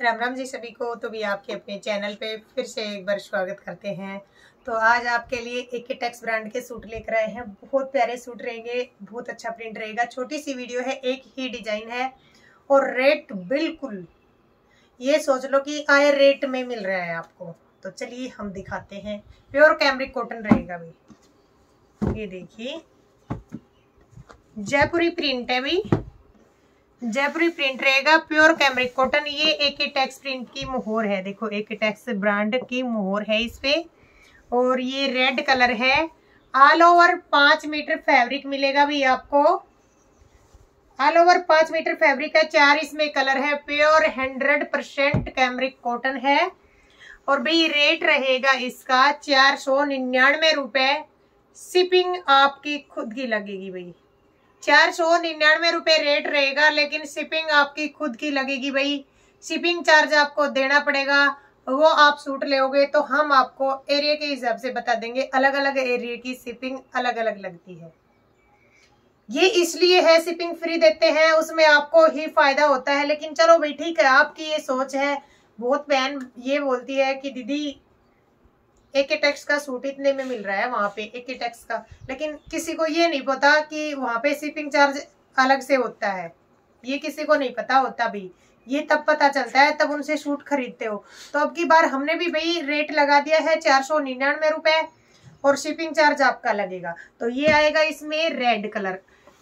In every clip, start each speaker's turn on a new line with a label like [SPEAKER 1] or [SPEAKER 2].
[SPEAKER 1] राम राम जी सभी को तो भी आपके अपने चैनल पे फिर से एक बार स्वागत करते हैं। तो आज आपके लिए एक ही टेक्स ब्रांड के सूट लेकर आए हैं। बहुत प्यारे सूट रहेंगे, बहुत अच्छा प्रिंट रहेगा। छोटी सी वीडियो है, एक ही डिज़ाइन है और रेट बिल्कुल, ये सोच लो कि आए रेट में मिल रहा है आपको। तो चलिए हम दिखाते हैं। प्योर कैमरिक कॉटन रहेगा भाई ये देखिए, जयपुरी प्रिंट है भाई जयपुरी प्रिंट रहेगा, प्योर कैमरिक कॉटन। ये एक टैक्स प्रिंट की मोहर है, देखो, एक टैक्स ब्रांड की मोहर है इस पे। और ये रेड कलर है। ऑल ओवर पाँच मीटर फैब्रिक मिलेगा भी आपको। ऑल ओवर पाँच मीटर फैब्रिक है, चार इसमें कलर है। Pure hundred percent cambric cotton है। और भाई रेट रहेगा इसका चार सौ निन्यानवे रुपए। शिपिंग आपकी खुद की लगेगी भाई। चार सौ निन्यानवे रुपए रेट रहेगा, लेकिन शिपिंग आपकी खुद की लगेगी भाई। शिपिंग चार्ज आपको देना पड़ेगा, वो आप सूट लोगे तो हम आपको एरिया के हिसाब से बता देंगे। अलग अलग एरिया की शिपिंग अलग अलग लगती है। ये इसलिए है शिपिंग फ्री देते हैं, उसमें आपको ही फ़ायदा होता है। लेकिन चलो भाई, ठीक है, आपकी ये सोच है, बहुत बहन ये बोलती है कि दीदी एक टैक्स का सूट इतने में मिल रहा है वहाँ पे एक टैक्स का। लेकिन किसी को ये नहीं पता कि वहाँ पे शिपिंग चार्ज अलग से होता है। ये किसी को नहीं पता होता भी। ये तब पता चलता है तब उनसे सूट खरीदते हो। तो अब की बार हमने भी भाई रेट लगा दिया है चार सौ निन्यानवे रुपए और शिपिंग चार्ज आपका लगेगा। तो ये आएगा इसमें रेड कलर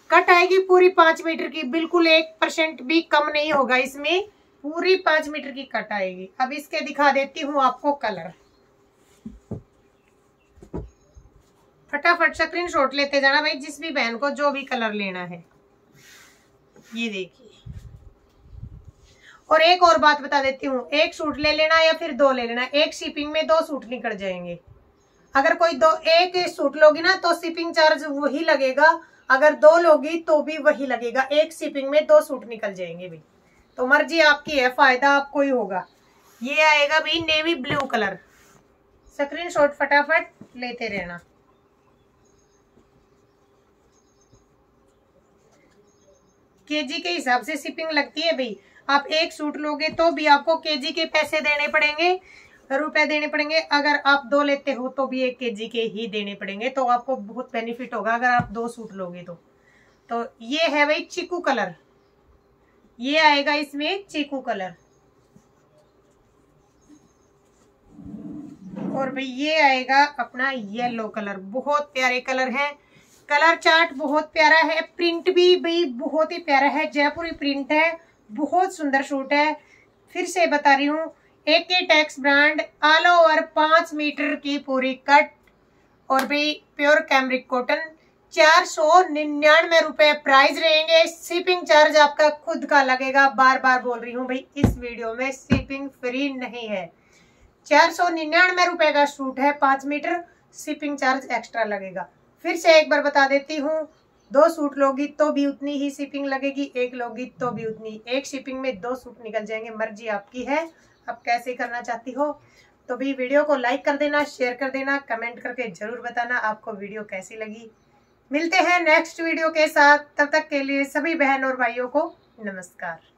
[SPEAKER 1] कट आएगी पूरी पाँच मीटर की, बिल्कुल एक परसेंट भी कम नहीं होगा इसमें। पूरी पाँच मीटर की कट आएगी। अब इसके दिखा देती हूँ आपको कलर फटाफट स्क्रीन शॉट लेते जाना भाई, जिस भी बहन को जो भी कलर लेना है। ये देखिए। और एक और बात बता देती हूँ, एक सूट ले लेना या फिर दो ले लेना, एक शिपिंग में दो सूट निकल जाएँगे। अगर कोई दो, एक सूट लोगी ना तो शिपिंग चार्ज वही लगेगा। अगर दो लोगी तो भी वही लगेगा। एक शिपिंग में दो सूट निकल जाएँगे भाई। तो मर्ज़ी आपकी है, फ़ायदा आपको ही होगा। ये आएगा भाई navy blue colour screenshot फटाफट लेते रहना। केजी के हिसाब से शिपिंग लगती है भाई। आप एक सूट लोगे तो भी आपको केजी के पैसे देने पड़ेंगे, रुपए देने पड़ेंगे। अगर आप दो लेते हो तो भी एक केजी के ही देने पड़ेंगे तो आपको बहुत बेनिफिट होगा अगर आप दो सूट लोगे तो। तो ये है भाई चीकू कलर। ये आएगा इसमें चीकू कलर। और भाई ये आएगा अपना येलो कलर। बहुत प्यारे कलर है। कलर चार्ट बहुत प्यारा है प्रिंट भी भाई बहुत ही प्यारा है, जयपुरी प्रिंट है, बहुत सुंदर सूट है। फिर से बता रही हूँ एक के टैक्स ब्रांड ऑल ओवर पाँच मीटर की पूरी कट और भाई प्योर कैमरिक कॉटन चार सौ निन्यानवे रुपए प्राइस रहेंगे। शिपिंग चार्ज आपका खुद का लगेगा। बार बार बोल रही हूँ भाई, इस वीडियो में शिपिंग फ्री नहीं है। चार सौ निन्यानवे रुपए का सूट है, पाँच मीटर शिपिंग चार्ज एक्स्ट्रा लगेगा। फिर से एक बार बता देती हूँ, दो सूट लोगी तो भी उतनी ही शिपिंग लगेगी, एक लोगी तो भी उतनी, एक शिपिंग में दो सूट निकल जाएँगे, मर्ज़ी आपकी है, आप कैसे करना चाहती हो। तो भी वीडियो को लाइक कर देना शेयर कर देना कमेंट करके ज़रूर बताना आपको वीडियो कैसी लगी। मिलते हैं नेक्स्ट वीडियो के साथ, तब तक के लिए सभी बहन और भाइयों को नमस्कार।